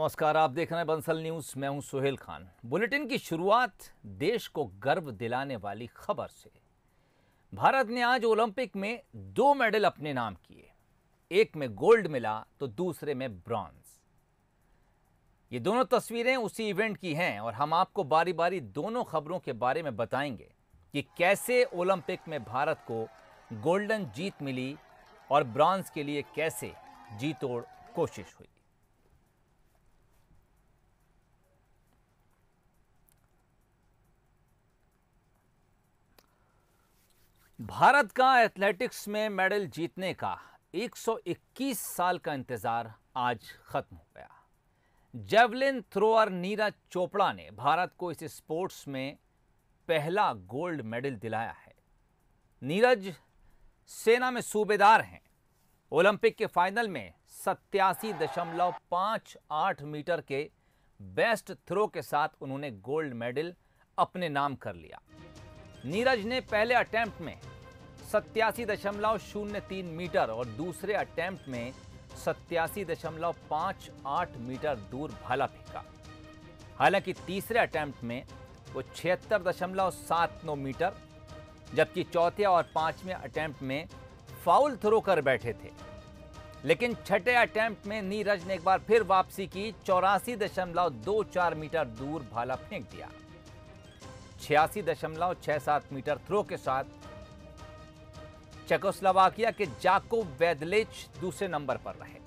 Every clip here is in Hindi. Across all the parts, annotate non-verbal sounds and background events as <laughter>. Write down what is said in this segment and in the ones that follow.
नमस्कार, आप देख रहे हैं बंसल न्यूज़। मैं हूँ सुहेल खान। बुलेटिन की शुरुआत देश को गर्व दिलाने वाली खबर से। भारत ने आज ओलंपिक में दो मेडल अपने नाम किए। एक में गोल्ड मिला तो दूसरे में ब्रॉन्ज। ये दोनों तस्वीरें उसी इवेंट की हैं और हम आपको बारी बारी दोनों खबरों के बारे में बताएँगे कि कैसे ओलंपिक में भारत को गोल्डन जीत मिली और ब्रॉन्ज के लिए कैसे जीतोड़ कोशिश हुई। भारत का एथलेटिक्स में मेडल जीतने का 121 साल का इंतज़ार आज खत्म हो गया। जेवलिन थ्रोअर नीरज चोपड़ा ने भारत को इस स्पोर्ट्स में पहला गोल्ड मेडल दिलाया है। नीरज सेना में सूबेदार हैं। ओलंपिक के फाइनल में सत्यासी दशमलव पाँच आठ मीटर के बेस्ट थ्रो के साथ उन्होंने गोल्ड मेडल अपने नाम कर लिया। नीरज ने पहले अटेम्प्ट में सत्यासी दशमलव शून्य तीन मीटर और दूसरे अटैम्प्ट में सत्यासी दशमलव पाँच आठ मीटर दूर भाला फेंका। हालाँकि तीसरे अटैम्प्ट में वो छिहत्तर दशमलव सात नौ मीटर, जबकि चौथे और पाँचवें अटेम्प्ट में फाउल थ्रो कर बैठे थे। लेकिन छठे अटैम्प्ट में नीरज ने एक बार फिर वापसी की चौरासी दशमलव दो चार मीटर दूर भाला फेंक दिया। छियासी दशमलव छह सात मीटर थ्रो के साथ चेकोस्लोवाकिया के जाको वेदलेच दूसरे नंबर पर रहे,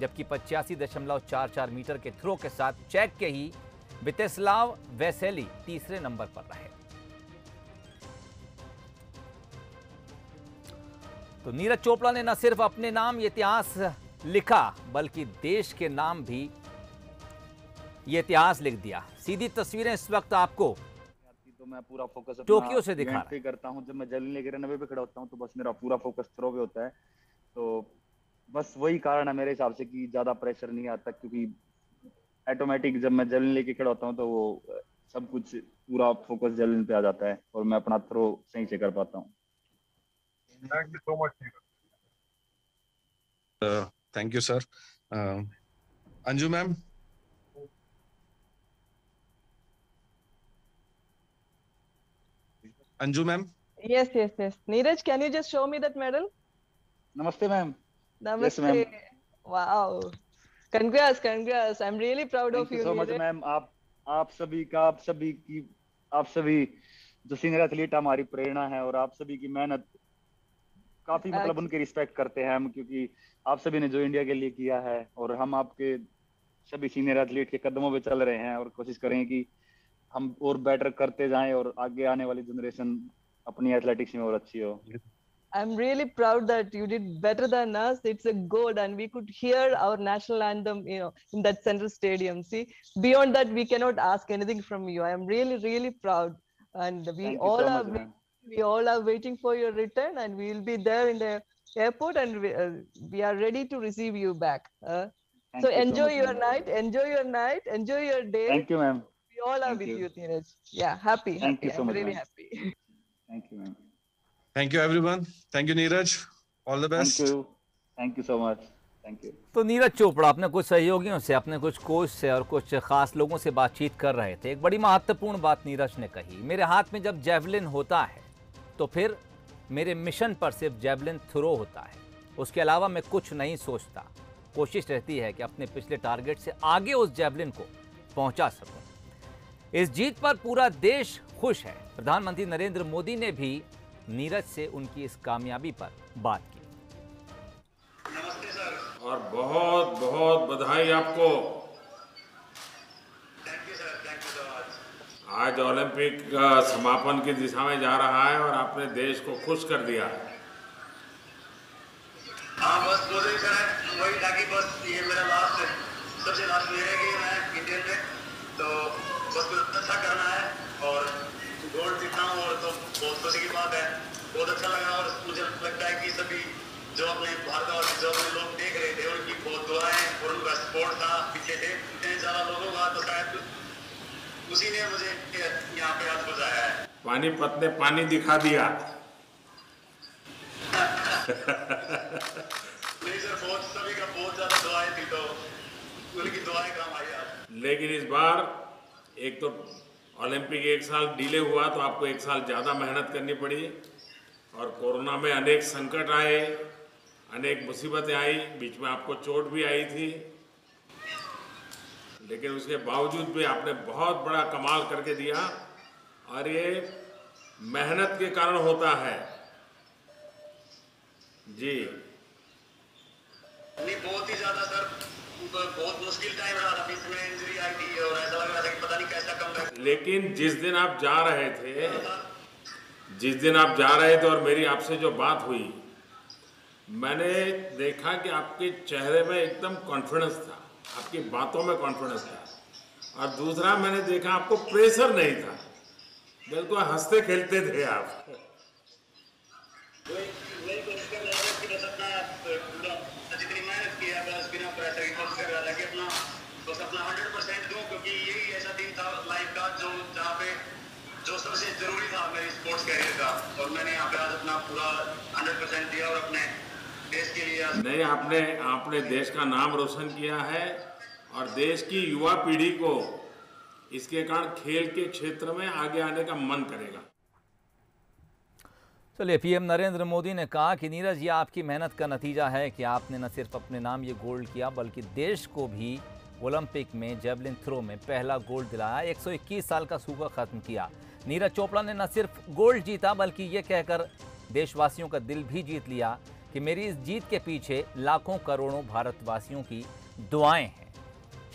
जबकि पचासी दशमलव चार चार मीटर के थ्रो के साथ चेक के ही वितेस्लाव वेसेली तीसरे नंबर पर रहे। तो नीरज चोपड़ा ने न सिर्फ़ अपने नाम इतिहास लिखा, बल्कि देश के नाम भी ये इतिहास लिख दिया। सीधी तस्वीरें इस वक्त आपको तो मैं पूरा फोकस टोक्यो से दिखा रहा करता हूँ। जब मैं जल लेकर नब्बे पे खड़ा होता हूँ तो बस मेरा पूरा फोकस थ्रो पे होता है। तो बस वही कारण है मेरे हिसाब से कि ज़्यादा प्रेशर नहीं आता क्योंकि ऑटोमेटिक जब मैं जलन लेके खड़ा होता हूँ तो वो सब कुछ पूरा फोकस जलन पे आ जाता है और मैं अपना थ्रो सही से कर पाता हूँ। Neeraj. Uh, thank you, sir. Anju ma'am. Yes, yes, yes. Neeraj, can you just show me that medal? नमस्ते ma'am Namaste. Yes, ma'am. wow. Congrats, congrats. I'm really proud thank of you you. So much Neeraj. Ma'am आप आप सभी का आप सभी की आप सभी जो सीनियर एथलीट हमारी प्रेरणा है और आप सभी की मेहनत काफ़ी मतलब। उनकी रिस्पेक्ट करते हैं हम क्योंकि आप सभी ने जो इंडिया के लिए किया है और हम आपके सभी सीनियर एथलीट के कदमों पे चल रहे हैं और कोशिश करें कि हम और बेटर करते जाएं और आगे आने वाली जनरेशन अपनी एथलेटिक्स में और अच्छी हो I'm really proud that you did better than us. It's a gold, and we could hear our national anthem, you know, in that central stadium. See, beyond that, we cannot ask anything from you. I am really, really proud, and we Thank you all so are much, wait- ma'am. we all are waiting for your return, and we will be there in the airport, and we, uh, we are ready to receive you back. Uh, Thank so you enjoy much, your ma'am. night, enjoy your night, enjoy your day. Thank you, ma'am we All are Thank with you. you, Neeraj. Yeah, happy. Thank happy. you so I'm much, really ma'am. happy. Thank you ma'am Thank you, everyone. Thank you, Neeraj. All the best. Thank you so much thank you तो नीरज चोपड़ा अपने कुछ सहयोगियों से अपने कुछ कोच से और कुछ खास लोगों से बातचीत कर रहे थे एक बड़ी महत्वपूर्ण बात नीरज ने कही मेरे हाथ में जब जेवलिन होता है तो फिर मेरे मिशन पर सिर्फ़ जेवलिन थ्रो होता है उसके अलावा मैं कुछ नहीं सोचता कोशिश रहती है कि अपने पिछले टारगेट से आगे उस जेवलिन को पहुँचा सकूँ इस जीत पर पूरा देश खुश है। प्रधानमंत्री नरेंद्र मोदी ने भी नीरज से उनकी इस कामयाबी पर बात की। और बहुत बहुत बधाई आपको। आज ओलंपिक का समापन की दिशा में जा रहा है और आपने देश को खुश कर दिया है। हाँ बस दो दिन का है। वही था कि बस ये मेरा लास्ट सबसे लास्ट ईयर है कि मैं इंडियन में तो बस कुछ अच्छा करना है और गोल्ड जीतना और तो बहुत खुशी की बात है। बहुत अच्छा लगा और मुझे लगता है कि सभी जो अपने भारत और जो अपने लोग देख रहे थे उनकी बहुत दुआएँ और उनका सपोर्ट था पीछे थे इतने ज़्यादा लोगों का तो शायद उसी ने मुझे यहाँ पे हाथ बुझाया है। पानीपत ने पानी दिखा दिया। <laughs> नहीं सर बहुत सभी का बहुत ज़्यादा दुआएँ थी तो उनकी दुआएँ काम आई आज। लेकिन इस बार एक तो ओलंपिक एक साल डिले हुआ तो आपको एक साल ज़्यादा मेहनत करनी पड़ी और कोरोना में अनेक संकट आए, अनेक मुसीबतें आई, बीच में आपको चोट भी आई थी। लेकिन उसके बावजूद भी आपने बहुत बड़ा कमाल करके दिया और ये मेहनत के कारण होता है। जी। बहुत ही ज़्यादा सर बहुत मुश्किल टाइम रहा था बीच में इंजरी आई थी और ऐसा लग रहा था कि पता नहीं कैसा कम लेकिन जिस दिन आप जा रहे थे जिस दिन आप जा रहे थे और मेरी आपसे जो बात हुई मैंने देखा कि आपके चेहरे में एकदम कॉन्फिडेंस था आपकी बातों में कॉन्फिडेंस था। और दूसरा मैंने देखा आपको प्रेशर नहीं था। बिल्कुल हँसते खेलते थे आप। ज़रूरी था मेरी स्पोर्ट्स कैरियर का और मैंने यहाँ पे आज अपना पूरा हंड्रेड परसेंट दिया और अपने देश के लिए नहीं आपने आपने देश का नाम रोशन किया है और देश की युवा पीढ़ी को इसके कारण खेल के क्षेत्र में आगे आने का मन करेगा। चलिए पीएम नरेंद्र मोदी ने कहा कि नीरज ये आपकी मेहनत का नतीजा है कि आपने न सिर्फ़ अपने नाम ये गोल्ड किया बल्कि देश को भी ओलंपिक में जेवलिन थ्रो में पहला गोल्ड दिलाया 121 साल का सूखा खत्म किया। नीरज चोपड़ा ने न सिर्फ़ गोल्ड जीता, बल्कि ये कहकर देशवासियों का दिल भी जीत लिया कि मेरी इस जीत के पीछे लाखों करोड़ों भारतवासियों की दुआएँ हैं।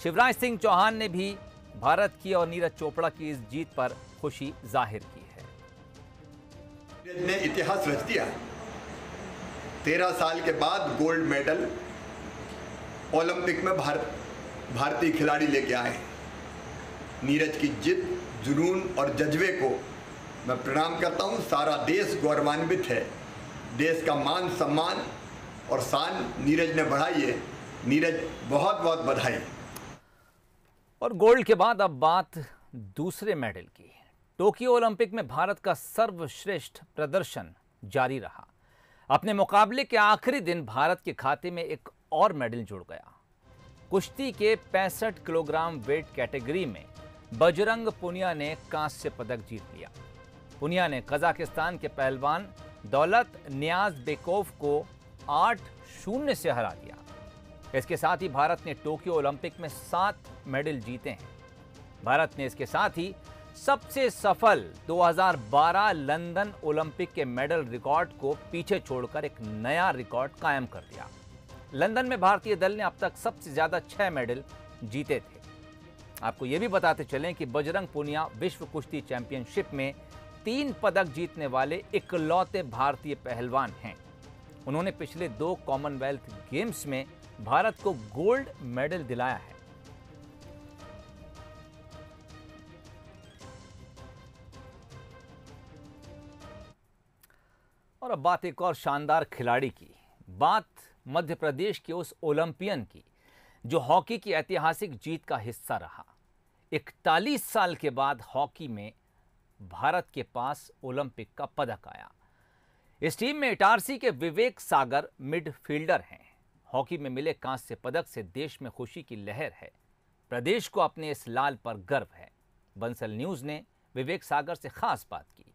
शिवराज सिंह चौहान ने भी भारत की और नीरज चोपड़ा की इस जीत पर खुशी ज़ाहिर की है। ने इतिहास रच दिया। तेरह साल के बाद गोल्ड मेडल ओलंपिक में भारत, भारतीय खिलाड़ी लेके आए। नीरज की जिद, जुनून और जज्बे को मैं प्रणाम करता हूँ। सारा देश गौरवान्वित है। देश का मान सम्मान और शान नीरज ने बढ़ाई है। नीरज बहुत बहुत बधाई। और गोल्ड के बाद अब बात दूसरे मेडल की। टोक्यो ओलंपिक में भारत का सर्वश्रेष्ठ प्रदर्शन जारी रहा। अपने मुकाबले के आखिरी दिन भारत के खाते में एक और मेडल जुड़ गया। कुश्ती के 65 किलोग्राम वेट कैटेगरी में बजरंग पुनिया ने कांस्य पदक जीत लिया। पुनिया ने कजाकिस्तान के पहलवान दौलत न्याज बेकोव को आठ शून्य से हरा दिया। इसके साथ ही भारत ने टोक्यो ओलंपिक में सात मेडल जीते हैं। भारत ने इसके साथ ही सबसे सफल 2012 लंदन ओलंपिक के मेडल रिकॉर्ड को पीछे छोड़कर एक नया रिकॉर्ड कायम कर दिया। लंदन में भारतीय दल ने अब तक सबसे ज़्यादा छह मेडल जीते थे। आपको यह भी बताते चलें कि बजरंग पुनिया विश्व कुश्ती चैंपियनशिप में तीन पदक जीतने वाले इकलौते भारतीय पहलवान हैं। उन्होंने पिछले दो कॉमनवेल्थ गेम्स में भारत को गोल्ड मेडल दिलाया है। और अब बात एक और शानदार खिलाड़ी की। बात मध्य प्रदेश के उस ओलंपियन की, जो हॉकी की ऐतिहासिक जीत का हिस्सा रहा। इकतालीस साल के बाद हॉकी में भारत के पास ओलंपिक का पदक आया। इस टीम में इटारसी के विवेक सागर मिडफील्डर हैं। हॉकी में मिले कांस्य पदक से देश में खुशी की लहर है। प्रदेश को अपने इस लाल पर गर्व है। बंसल न्यूज़ ने विवेक सागर से खास बात की।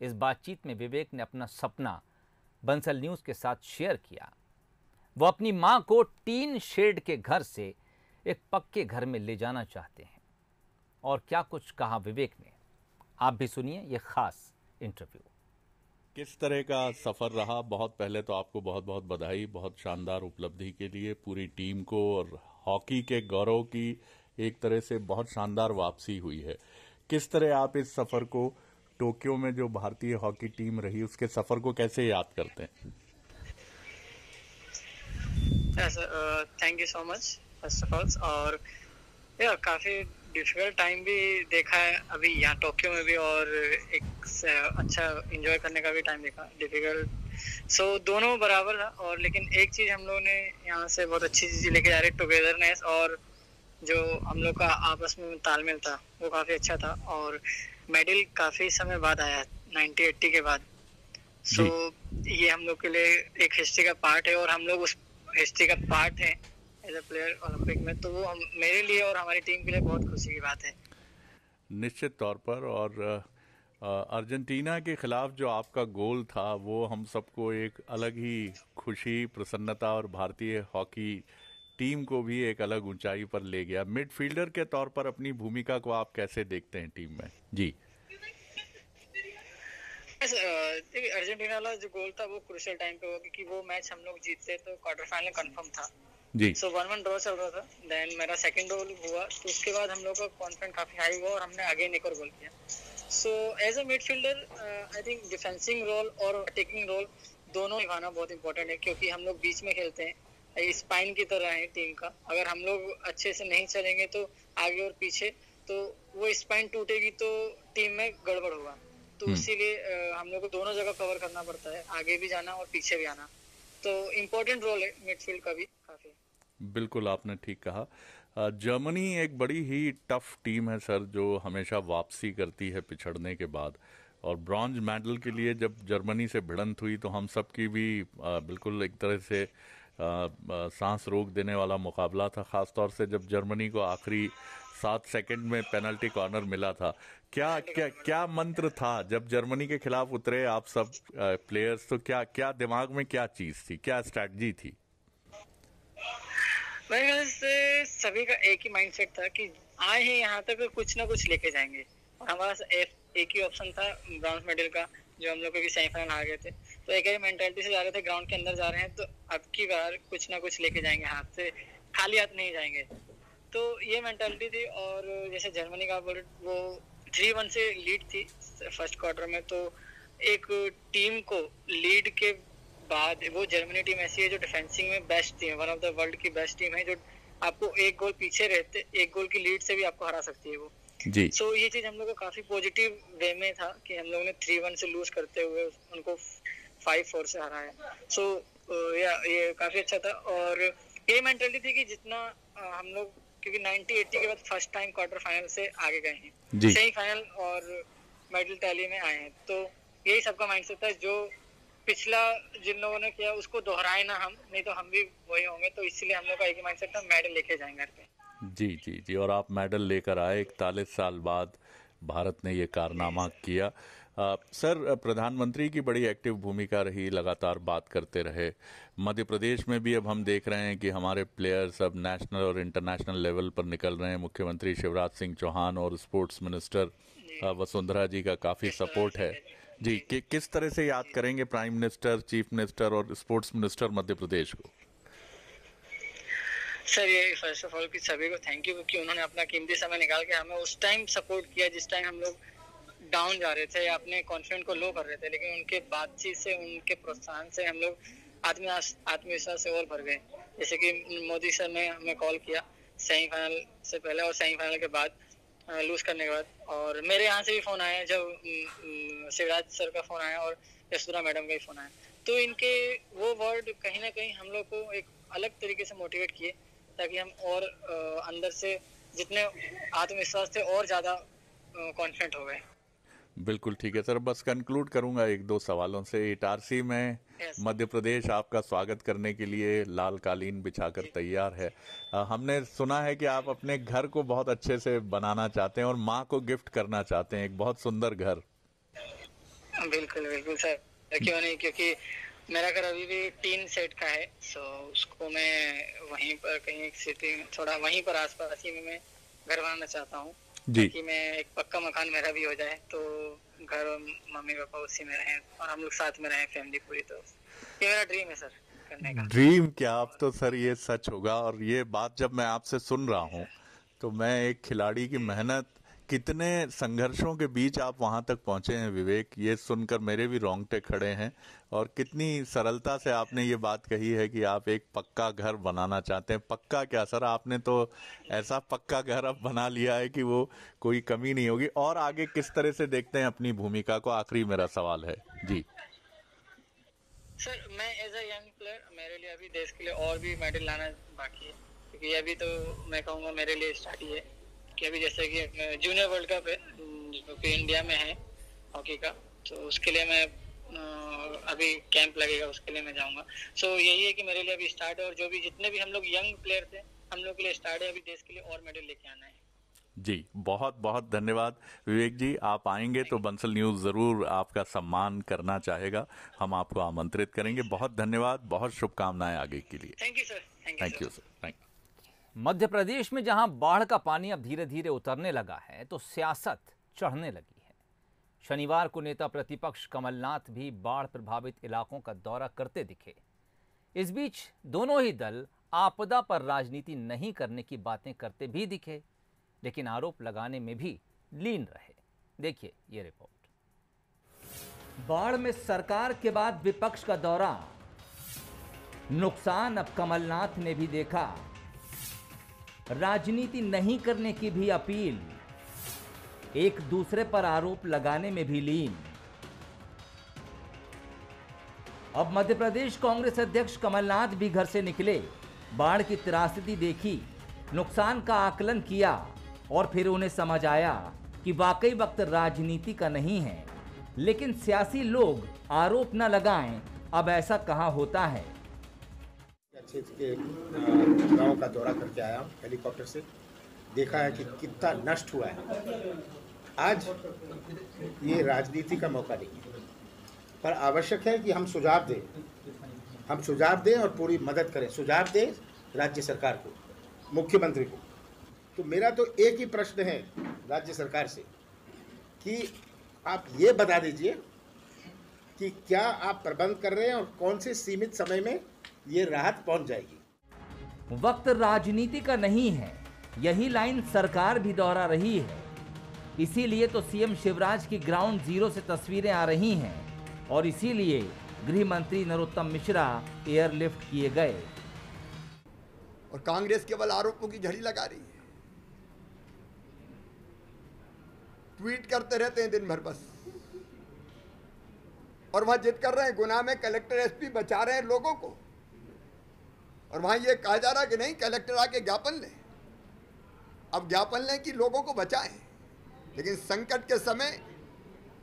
इस बातचीत में विवेक ने अपना सपना बंसल न्यूज़ के साथ शेयर किया। वो अपनी माँ को टीन शेड के घर से एक पक्के घर में ले जाना चाहते हैं। और क्या कुछ कहा विवेक ने? आप भी सुनिए ये खास इंटरव्यू किस तरह का सफ़र रहा? बहुत पहले तो आपको बहुत बहुत बधाई बहुत शानदार उपलब्धि के लिए पूरी टीम को और हॉकी के गौरव की एक तरह से बहुत शानदार वापसी हुई है। किस तरह आप इस सफ़र को टोक्यो में जो भारतीय हॉकी टीम रही उसके सफ़र को कैसे याद करते हैं? Thank you so much first of all और या काफ़ी डिफ़िकल्ट टाइम भी देखा है अभी यहाँ टोक्यो में भी और एक अच्छा इंजॉय करने का भी टाइम देखा डिफ़िकल्ट सो so, दोनों बराबर था और लेकिन एक चीज़ हम लोगों ने यहाँ से बहुत अच्छी चीज़ लेके जा रहे टुगेदरनेस और जो हम लोग का आपस में तालमेल था वो काफ़ी अच्छा था और मेडल काफ़ी समय बाद आया नाइनटी एट्टी के बाद. सो so, ये हम लोग के लिए एक हिस्ट्री का पार्ट है और हम लोग उस हिस्ट्री का पार्ट है एज अ प्लेयर ओलंपिक में तो वो हम मेरे लिए और हमारी टीम के लिए बहुत खुशी की बात है। निश्चित तौर पर और अर्जेंटीना के खिलाफ जो आपका गोल था वो हम सबको एक अलग ही खुशी प्रसन्नता और भारतीय हॉकी टीम को भी एक अलग ऊंचाई पर ले गया। मिडफील्डर के तौर पर अपनी भूमिका को आप कैसे देखते हैं टीम में? जी। अर्जेंटीना वाला जो गोल था वो क्रुशियल टाइम पे हुआ क्योंकि वो मैच हम लोग जीतते तो क्वार्टर फाइनल कंफर्म था। जी। सो वन वन ड्रॉ चल रहा था। देन मेरा सेकंड गोल हुआ। तो उसके बाद हम लोग का कॉन्फिडेंस काफ़ी हाई हुआ और हमने आगे एक और गोल किया। So as a midfielder I think defending role और अटैकिंग रोल दोनों निभाना बहुत इंपॉर्टेंट है क्योंकि हम लोग बीच में खेलते हैं। स्पाइन की तरह है टीम का। अगर हम लोग अच्छे से नहीं चलेंगे तो आगे और पीछे तो वो स्पाइन टूटेगी तो टीम में गड़बड़ होगा। तो हम्म। इसीलिए हम लोग को दोनों जगह कवर करना पड़ता है। आगे भी जाना और पीछे भी आना। तो इम्पोर्टेंट रोल है मिडफील्ड का भी। बिल्कुल आपने ठीक कहा। जर्मनी एक बड़ी ही टफ टीम है सर, जो हमेशा वापसी करती है पिछड़ने के बाद। और ब्रॉन्ज मेडल के लिए जब जर्मनी से भिड़ंत हुई तो हम सब की भी बिल्कुल एक तरह से सांस रोक देने वाला मुकाबला था। खासतौर से जब जर्मनी को आखिरी सात सेकंड में पेनल्टी कॉर्नर मिला था। क्या क्या क्या मंत्र था? जब जर्मनी के खिलाफ उतरे आप सब प्लेयर्स तो क्या क्या दिमाग में क्या चीज़ थी? क्या स्ट्रैटेजी थी? मेरे ख्याल से सभी का एक ही माइंडसेट था कि आए हैं यहाँ तक कुछ ना कुछ लेके जाएँगे। और हमारा एक, ही ऑप्शन था ब्रॉन्ज मेडल का जो हम लोग भी सेमीफाइनल आ गए थे। तो एक ही मेंटालिटी से जा रहे थे ग्राउंड के अंदर जा रहे हैं तो अब की बार कुछ ना कुछ लेके जाएँगे हाथ से खाली हाथ नहीं जाएँगे। तो ये मेंटालिटी थी और जैसे जर्मनी का वो थ्री वन से लीड थी फ़र्स्ट क्वार्टर में तो एक टीम को लीड के बाद वो जर्मनी टीम ऐसी है जो डिफेंसिंग में बेस्ट टीम है वन ऑफ़ द वर्ल्ड की बेस्ट टीम है जो आपको एक गोल पीछे रहते एक गोल की लीड से भी आपको हरा सकती है वो। जी। सो so, ये चीज़ हम लोग को काफ़ी पॉजिटिव वे में था कि हम लोग ने थ्री वन से लूज करते हुए उनको फाइव फोर से हराया। सो so, या ये काफ़ी अच्छा था और ये मेंटेलिटी थी कि जितना हम लोग क्योंकि 90 80 के बाद फ़र्स्ट टाइम क्वार्टर फाइनल से आगे गए हैं। सेमीफाइनल और मेडल टैली में आए हैं। तो यही सबका माइंडसेट था जो पिछला जिन लोगों ने किया उसको दोहराए ना हम नहीं तो हम भी वही होंगे तो इसलिए हम लोग का एक ही माइंडसेट था मेडल लेके जाएँगे घर पे। जी जी जी और आप मेडल लेकर आए इकतालीस साल बाद भारत ने ये कारनामा किया। अ, सर प्रधानमंत्री की बड़ी एक्टिव भूमिका रही लगातार बात करते रहे। मध्य प्रदेश में भी अब हम देख रहे हैं कि हमारे प्लेयर्स अब नेशनल और इंटरनेशनल लेवल पर निकल रहे हैं। मुख्यमंत्री शिवराज सिंह चौहान और स्पोर्ट्स मिनिस्टर वसुंधरा जी का काफ़ी सपोर्ट है। जी कि, किस तरह से याद करेंगे प्राइम मिनिस्टर चीफ मिनिस्टर और स्पोर्ट्स मिनिस्टर मध्य प्रदेश को? सर ये फ़र्स्ट ऑफ़ ऑल कि सभी को थैंक यू क्योंकि उन्होंने अपना कीमती समय निकाल के हमें उस टाइम सपोर्ट किया जिस टाइम हम लोग डाउन जा रहे थे या अपने कॉन्फिडेंस को लो कर रहे थे लेकिन उनके बातचीत से उनके प्रोत्साहन से हम लोग आत्म आत्मविश्वास से और भर गए। जैसे कि मोदी सर ने हमें कॉल किया सेमीफाइनल से पहले और सेमीफाइनल के बाद। लूज करने के बाद। और मेरे यहाँ से भी फ़ोन आया जब शिवराज सर का फ़ोन आया और यशोदा मैडम का भी फ़ोन आया। तो इनके वो वर्ड कहीं ना कहीं हम लोग को एक अलग तरीके से मोटिवेट किए, ताकि हम और अंदर से जितने आत्मविश्वास थे और ज़्यादा कॉन्फिडेंट हो गए। बिल्कुल ठीक है सर। बस कंक्लूड करूँगा एक दो सवालों से। इटारसी में Yes. मध्य प्रदेश आपका स्वागत करने के लिए लाल कालीन बिछाकर तैयार है। अ, हमने सुना है कि आप अपने घर को बहुत अच्छे से बनाना चाहते हैं और माँ को गिफ्ट करना चाहते हैं एक बहुत सुंदर घर। बिल्कुल बिल्कुल सर। क्यों नहीं? क्योंकि मेरा घर अभी भी तीन सेट का है सो उसको मैं वहीं पर कहीं सिटी थोड़ा वहीं पर आसपास ही में मैं घर बनाना चाहता हूँ। जी। कि मैं एक पक्का मकान मेरा भी हो जाए तो घर और मम्मी पापा उसी में रहें और हम लोग साथ में रहें फैमिली पूरी तो ये मेरा ड्रीम है सर करने का। ड्रीम क्या? आप तो सर ये सच होगा और ये बात जब मैं आपसे सुन रहा हूँ तो मैं एक खिलाड़ी की मेहनत कितने संघर्षों के बीच आप वहाँ तक पहुँचे हैं, विवेक? ये सुनकर मेरे भी रोंगटे खड़े हैं। और कितनी सरलता से आपने ये बात कही है कि आप एक पक्का घर बनाना चाहते हैं। पक्का क्या, सर? आपने तो ऐसा पक्का घर अब बना लिया है कि वो कोई कमी नहीं होगी। और आगे किस तरह से देखते हैं अपनी भूमिका को? आखिरी मेरा सवाल है। जी। सर, मैं एज अ यंग प्लेयर मेरे लिए अभी देश के लिए और भी मेडल लाना बाकी है। क्योंकि अभी तो मैं कहूँगा मेरे लिए स्टार्ट ही है। कि अभी जैसे कि जूनियर वर्ल्ड कप है जो कि इंडिया में है हॉकी का तो उसके लिए मैं अभी कैंप लगेगा उसके लिए मैं जाऊँगा। सो so, यही है कि मेरे लिए अभी स्टार्ट है और जो भी जितने भी हम लोग यंग प्लेयर थे हम लोग के लिए स्टार्ट है अभी देश के लिए और मेडल लेके आना है। जी बहुत बहुत धन्यवाद। विवेक जी आप आएँगे तो बंसल न्यूज़ ज़रूर आपका सम्मान करना चाहेगा। हम आपको आमंत्रित करेंगे। बहुत धन्यवाद बहुत शुभकामनाएँ आगे के लिए। Thank you sir thank you sir thank Madhya Pradesh में जहाँ बाढ़ का पानी अब धीरे धीरे उतरने लगा है तो सियासत चढ़ने लगी है। शनिवार को नेता प्रतिपक्ष कमलनाथ भी बाढ़ प्रभावित इलाकों का दौरा करते दिखे। इस बीच दोनों ही दल आपदा पर राजनीति नहीं करने की बातें करते भी दिखे, लेकिन आरोप लगाने में भी लीन रहे। देखिए ये रिपोर्ट। बाढ़ में सरकार के बाद विपक्ष का दौरा। नुकसान अब कमलनाथ ने भी देखा। राजनीति नहीं करने की भी अपील। एक दूसरे पर आरोप लगाने में भी लीन। अब मध्य प्रदेश कांग्रेस अध्यक्ष कमलनाथ भी घर से निकले। बाढ़ की त्रासदी देखी, नुकसान का आकलन किया और फिर उन्हें समझ आया कि वाकई वक्त राजनीति का नहीं है। लेकिन सियासी लोग आरोप न लगाएँ, अब ऐसा कहाँ होता है? क्षेत्र के गाँव का दौरा करके आया हूँ हेलीकॉप्टर से। देखा है कि कितना नष्ट हुआ है। आज ये राजनीति का मौका नहीं है। पर आवश्यक है कि हम सुझाव दें। हम सुझाव दें और पूरी मदद करें। सुझाव दें राज्य सरकार को, मुख्यमंत्री को। तो मेरा तो एक ही प्रश्न है राज्य सरकार से कि आप ये बता दीजिए कि क्या आप प्रबंध कर रहे हैं और कौन से सीमित समय में ये राहत पहुँच जाएगी। वक्त राजनीति का नहीं है यही लाइन सरकार भी दोहरा रही है। इसीलिए तो सीएम शिवराज की ग्राउंड ज़ीरो से तस्वीरें आ रही हैं और इसीलिए गृह मंत्री नरोत्तम मिश्रा एयरलिफ्ट किए गए। और कांग्रेस केवल आरोपों की झड़ी लगा रही है। ट्वीट करते रहते हैं दिन भर बस। और वहाँ जिद कर रहे हैं गुना में कलेक्टर एसपी बचा रहे हैं लोगों को। और वहाँ ये कहा जा रहा कि नहीं, कलेक्टर आके ज्ञापन लें। अब ज्ञापन लें कि लोगों को बचाएँ। लेकिन संकट के समय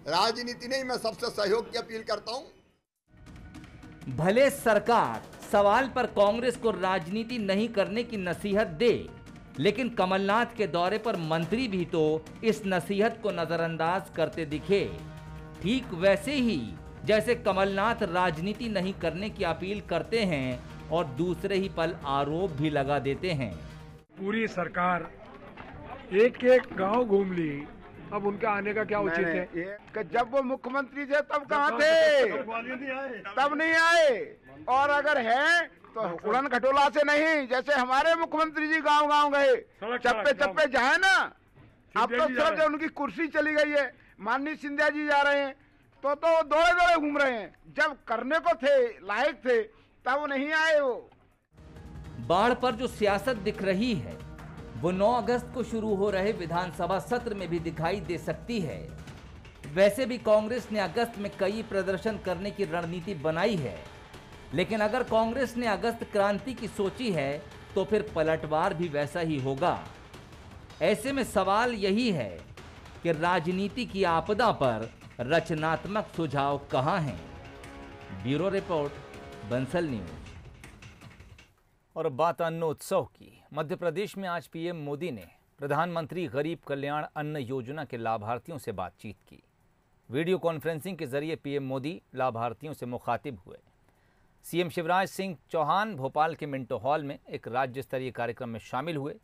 राजनीति नहीं, मैं सबसे सहयोग की अपील करता हूँ। भले सरकार सवाल पर कांग्रेस को राजनीति नहीं करने की नसीहत दे, लेकिन कमलनाथ के दौरे पर मंत्री भी तो इस नसीहत को नजरअंदाज करते दिखे। ठीक वैसे ही जैसे कमलनाथ राजनीति नहीं करने की अपील करते हैं और दूसरे ही पल आरोप भी लगा देते हैं। पूरी सरकार एक एक गाँव घूम ली। अब उनके आने का क्या उचित है? कि जब वो मुख्यमंत्री थे तब कहाँ थे? तब नहीं आए। और अगर है तो उड़न खटोला से नहीं जैसे हमारे मुख्यमंत्री जी गाँव गाँव गए चप्पे चप्पे जाए ना अब तो सिर्फ़ जब उनकी कुर्सी चली गई है। माननीय सिंधिया जी जा रहे हैं। तो तो दौड़े दौड़े घूम रहे हैं। जब करने को थे लायक थे तब नहीं आए वो। बाढ़ पर जो सियासत दिख रही है, वो 9 अगस्त को शुरू हो रहे विधानसभा सत्र में भी दिखाई दे सकती है। वैसे भी कांग्रेस ने अगस्त में कई प्रदर्शन करने की रणनीति बनाई है, लेकिन अगर कांग्रेस ने अगस्त क्रांति की सोची है तो फिर पलटवार भी वैसा ही होगा। ऐसे में सवाल यही है कि राजनीति की आपदा पर रचनात्मक सुझाव कहाँ हैं। Bureau report Bansal news. और बात अन्न उत्सव की। मध्य प्रदेश में आज पीएम मोदी ने प्रधानमंत्री गरीब कल्याण अन्न योजना के लाभार्थियों से बातचीत की। वीडियो कॉन्फ्रेंसिंग के ज़रिए पीएम मोदी लाभार्थियों से मुखातिब हुए। सीएम शिवराज सिंह चौहान भोपाल के मिंटो हॉल में एक राज्य स्तरीय कार्यक्रम में शामिल हुए।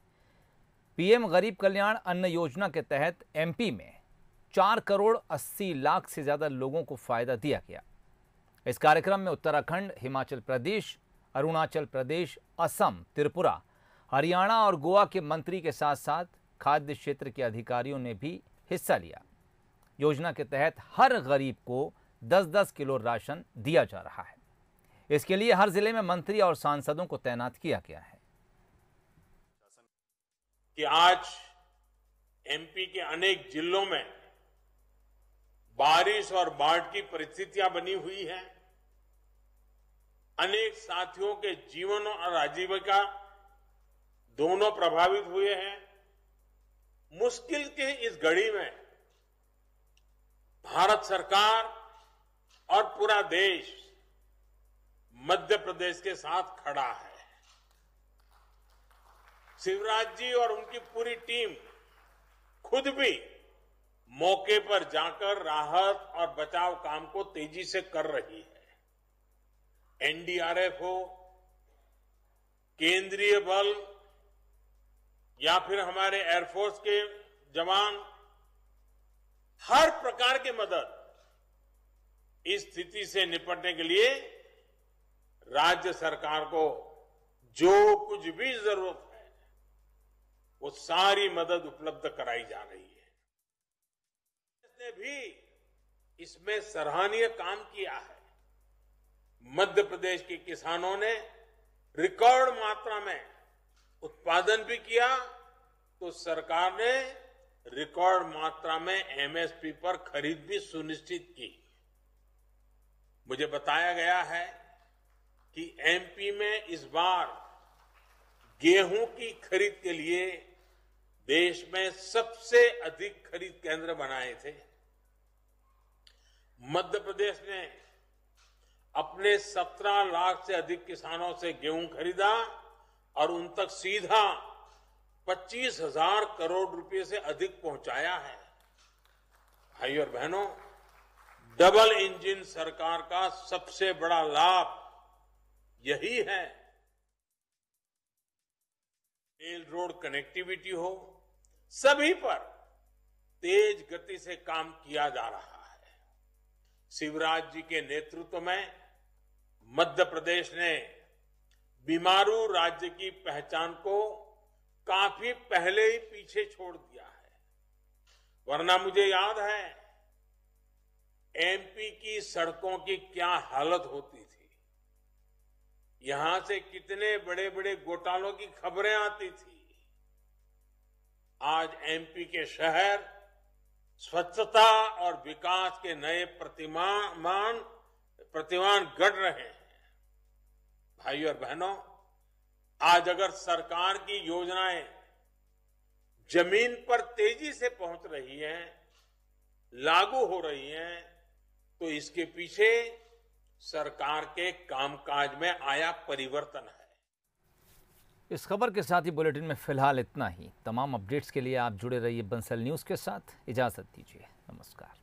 पीएम गरीब कल्याण अन्न योजना के तहत एमपी में चार करोड़ अस्सी लाख से ज़्यादा लोगों को फ़ायदा दिया गया। इस कार्यक्रम में उत्तराखंड, हिमाचल प्रदेश, अरुणाचल प्रदेश, असम, त्रिपुरा, हरियाणा और गोवा के मंत्री के साथ साथ खाद्य क्षेत्र के अधिकारियों ने भी हिस्सा लिया। योजना के तहत हर गरीब को 10-10 किलो राशन दिया जा रहा है। इसके लिए हर ज़िले में मंत्री और सांसदों को तैनात किया गया है। कि आज एमपी के अनेक जिलों में बारिश और बाढ़ की परिस्थितियाँ बनी हुई हैं। अनेक साथियों के जीवन और आजीविका दोनों प्रभावित हुए हैं। मुश्किल के इस घड़ी में भारत सरकार और पूरा देश मध्य प्रदेश के साथ खड़ा है। शिवराज जी और उनकी पूरी टीम खुद भी मौके पर जाकर राहत और बचाव काम को तेज़ी से कर रही है। एनडीआरएफ हो, केंद्रीय बल, या फिर हमारे एयरफोर्स के जवान, हर प्रकार की मदद इस स्थिति से निपटने के लिए राज्य सरकार को जो कुछ भी ज़रूरत है, वो सारी मदद उपलब्ध कराई जा रही है। ने भी इसमें सराहनीय काम किया है। मध्य प्रदेश के किसानों ने रिकॉर्ड मात्रा में उत्पादन भी किया तो सरकार ने रिकॉर्ड मात्रा में एमएसपी पर खरीद भी सुनिश्चित की। मुझे बताया गया है कि एमपी में इस बार गेहूँ की खरीद के लिए देश में सबसे अधिक खरीद केंद्र बनाए थे। मध्य प्रदेश ने अपने 17 लाख से अधिक किसानों से गेहूँ खरीदा और उन तक सीधा पच्चीस हज़ार करोड़ रुपए से अधिक पहुँचाया है। भाई और बहनों, डबल इंजन सरकार का सबसे बड़ा लाभ यही है। रेल रोड कनेक्टिविटी हो, सभी पर तेज गति से काम किया जा रहा है। शिवराज जी के नेतृत्व में मध्य प्रदेश ने बीमारू राज्य की पहचान को काफ़ी पहले ही पीछे छोड़ दिया है। वरना मुझे याद है, एमपी की सड़कों की क्या हालत होती थी। यहाँ से कितने बड़े बड़े घोटालों की खबरें आती थी। आज एमपी के शहर स्वच्छता और विकास के नए प्रतिमान प्रतिमान गढ़ रहे हैं। भाई और बहनों, आज अगर सरकार की योजनाएँ ज़मीन पर तेज़ी से पहुँच रही हैं, लागू हो रही हैं तो इसके पीछे सरकार के कामकाज में आया परिवर्तन है। इस खबर के साथ ही बुलेटिन में फ़िलहाल इतना ही। तमाम अपडेट्स के लिए आप जुड़े रहिए बंसल न्यूज़ के साथ। इजाज़त दीजिए। नमस्कार।